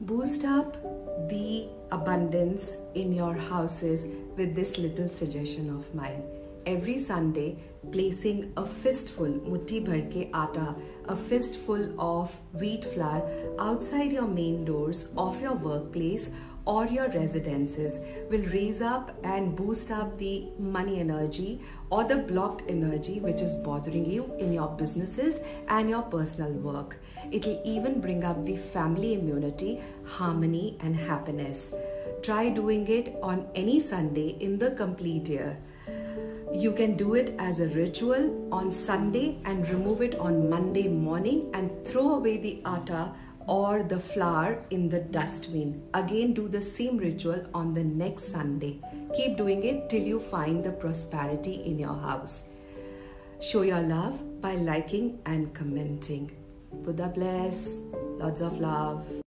Boost up the abundance in your houses with this little suggestion of mine. Every Sunday, placing a fistful, mutti bhar ke atta, a fistful of wheat flour outside your main doors of your workplace or your residences will raise up and boost up the money energy or the blocked energy which is bothering you in your businesses and your personal work. It will even bring up the family immunity, harmony, and happiness. Try doing it on any Sunday in the complete year. You can do it as a ritual on Sunday and remove it on Monday morning and throw away the atta or the flour in the dustbin. Again, do the same ritual on the next Sunday. Keep doing it till you find the prosperity in your house. Show your love by liking and commenting. Buddha bless. Lots of love.